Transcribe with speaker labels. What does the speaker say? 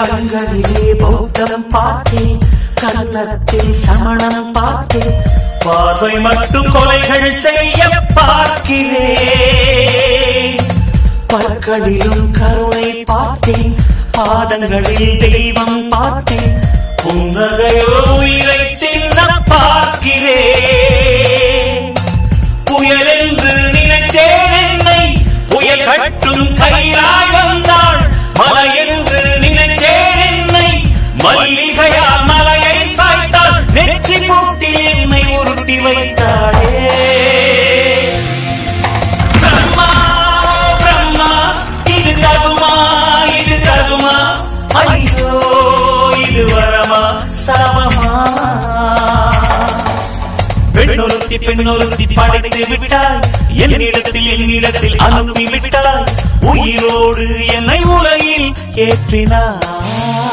Speaker 1: கண்களிலே பௌத்தம் பார்த்தேன் கன்னத்தில் சமணம் பார்த்தேன் பார்வை மட்டும் கொலைகள் செய்ய பார்க்கிறே. பற்களிலும் கருணை பார்த்தேன் பாதங்களில் தெய்வம் பார்த்தேன் புன்னகையோ கட்டி வைத்தாளே. பிரம்மா பிரம்மா இது தகுமா இது தகுமா? ஐயோ இது வரமா சமமா பெண்ணொருத்தி பெண்ணொருத்தி படைத்து விட்டாய். என்னிடத்தில் என்னிடத்தில் அனுப்பி விட்டாய். உயிரோடு என்னை உலகில் ஏற்றினாய்.